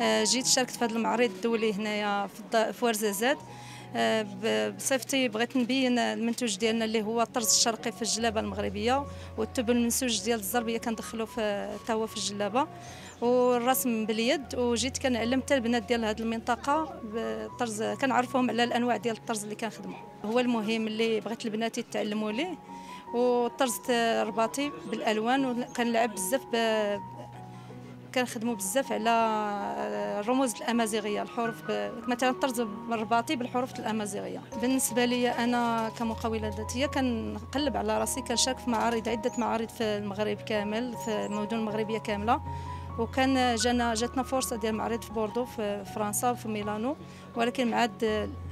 آه، جيت شاركت في هذا المعرض الدولي هنايا في ورزازات آه، بصفتي بغيت نبين المنتوج ديالنا اللي هو الطرز الشرقي في الجلابة المغربية والتوب المنسوج ديال الزربية كندخلو في توا في الجلابة. والرسم باليد وجيت كنعلم حتى البنات ديال هذه المنطقة بالطرز كنعرفوهم على الأنواع ديال الطرز اللي كنخدموا هو المهم اللي بغيت البنات يتعلموا ليه والطرز الرباطي بالألوان وكنلعب بزاف كنخدموا بزاف على الرموز الأمازيغية الحروف مثلا الطرز الرباطي بالحروف الأمازيغية. بالنسبة لي أنا كمقاولة ذاتية كنقلب على راسي كنشارك في معارض عدة معارض في المغرب كامل في المدن المغربية كاملة. وكان جانا جاتنا فرصة ديال معرض في بوردو في فرنسا وفي ميلانو. ولكن مع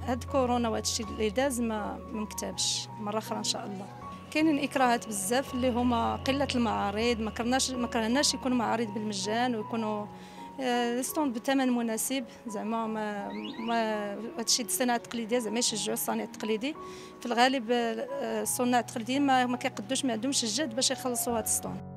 هاد كورونا وهذا الشيء اللي داز ما مكتبش. مرة أخرى إن شاء الله. كاينين اكراهات بزاف اللي هما قلة المعارض ما كرناش ما كرهناش يكونوا معارض بالمجان ويكونوا ستوند بثمن مناسب. زعما ما ما هادشي الصناعه التقليديه زعما يشجعوا الصناعه التقليدي في الغالب الصناع التقليديين ما, كيقدوش ما عندهمش الجهد باش يخلصوا هاد الستون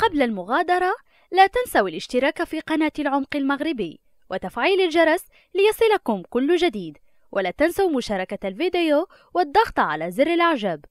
قبل المغادرة لا تنسوا الاشتراك في قناة العمق المغربي وتفعيل الجرس ليصلكم كل جديد ولا تنسوا مشاركة الفيديو والضغط على زر الإعجاب.